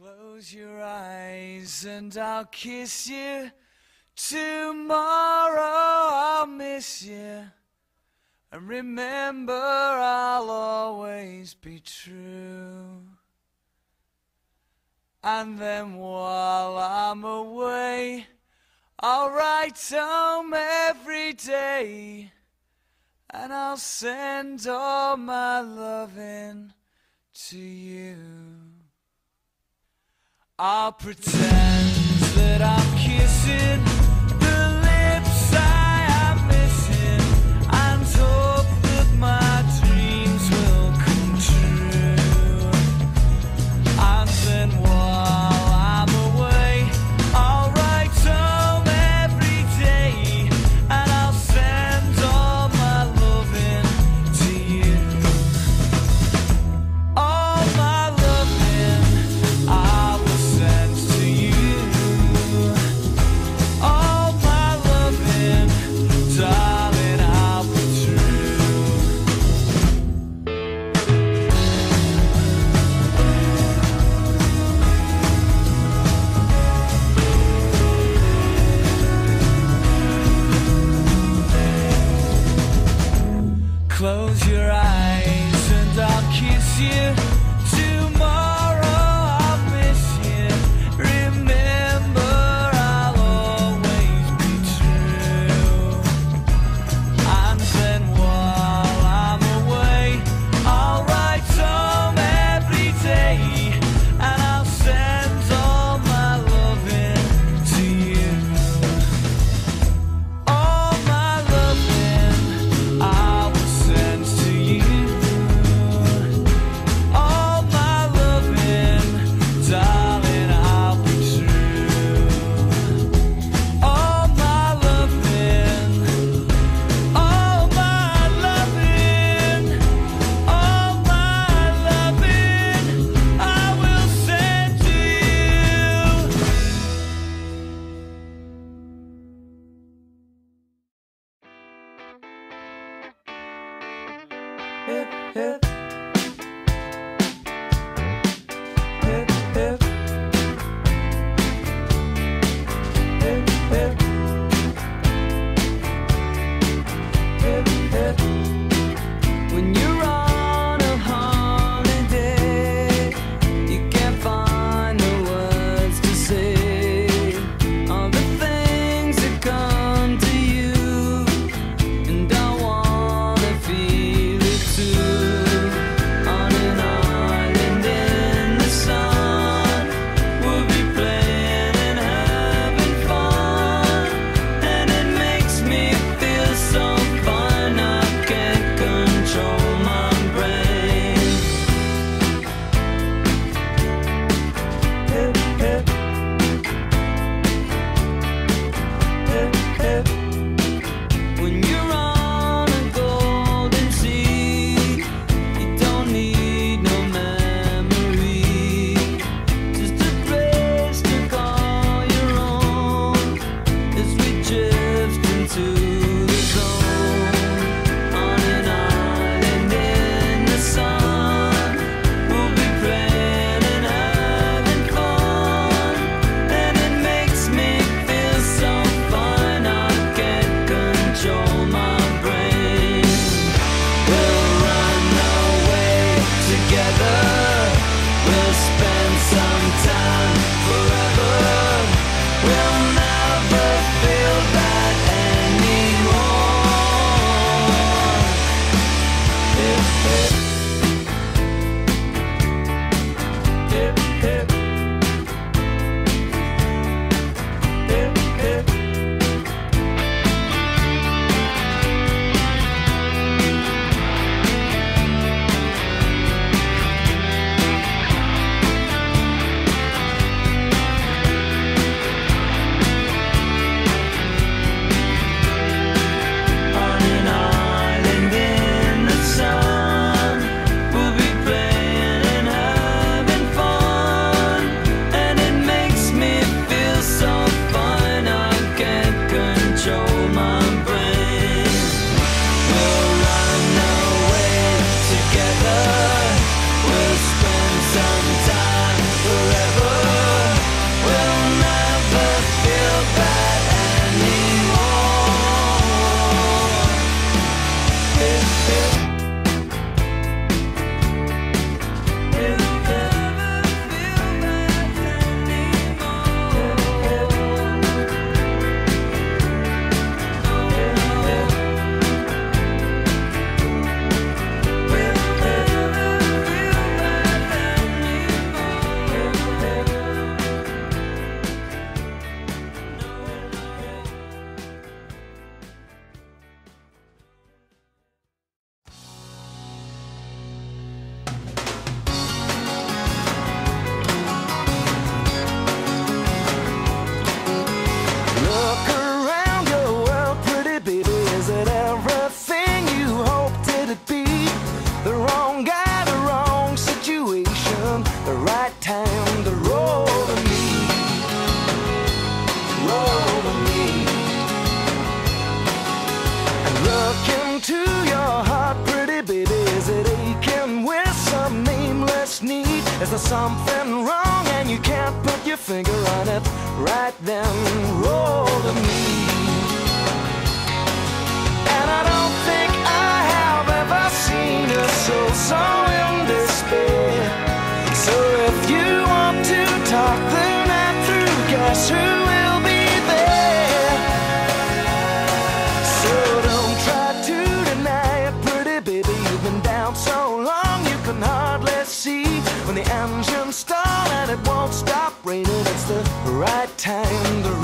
Close your eyes and I'll kiss you. Tomorrow I'll miss you. And remember, I'll always be true. And then while I'm away, I'll write home every day. And I'll send all my loving to you. I'll pretend that I'm kissing something wrong and you can't put your finger on it. Right then roll to me and I don't think I have ever seen soul so in it won't stop raining. It's the right time to